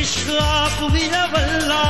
इश्क आप भी अवल्ला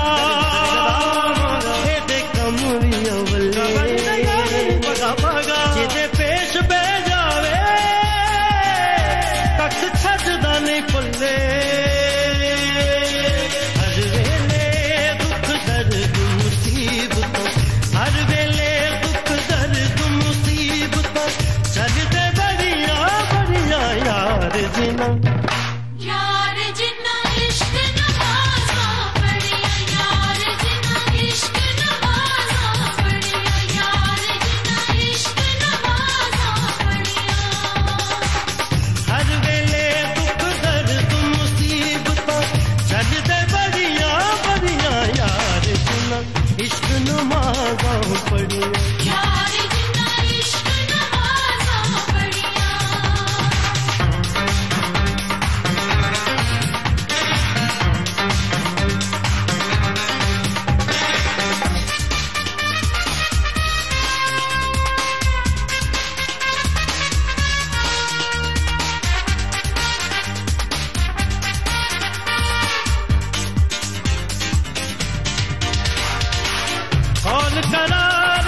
करार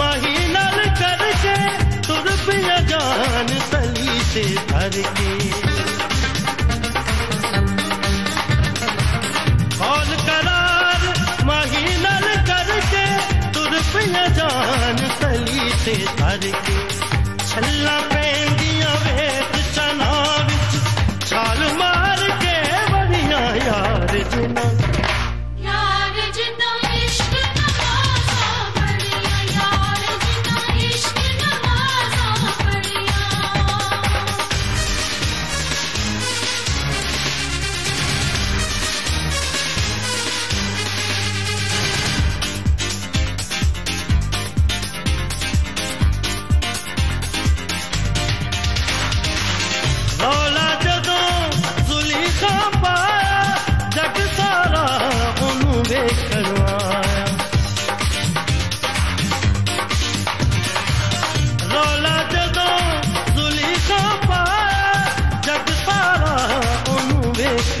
माही नल करके तुर पिया जान तली से भर के। कौन करार माही नल करके तुर पिया जान तली से भर के। छल्ला पैंदियाँ वेच चना विच, छाल मार के बड़ियाँ यार जिना।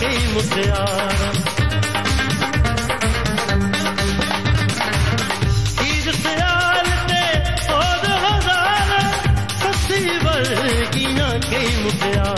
करके मुझे आराम ईद से आलते और हजारा ससी वर्गियां के मुझे आराम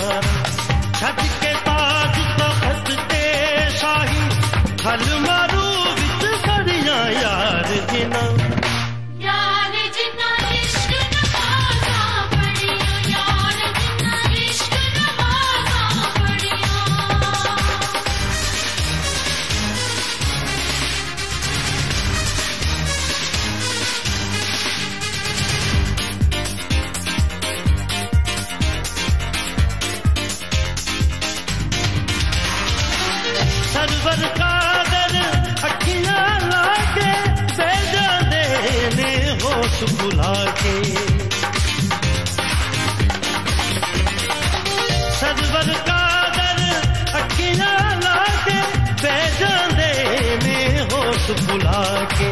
ਸਰਵਰ ਕਾਦਰ ਅੱਖੀਆਂ ਲਾ ਕੇ ਬਹਿ ਜਾਂਦੇ ਨੇ ਹੋਸ਼ ਭੁਲਾ ਕੇ ਸਰਵਰ ਕਾਦਰ ਅੱਖੀਆਂ ਲਾ ਕੇ ਬਹਿ ਜਾਂਦੇ ਨੇ ਹੋਸ਼ ਭੁਲਾ ਕੇ